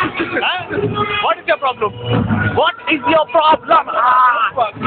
What is your problem? What is your problem? Ah.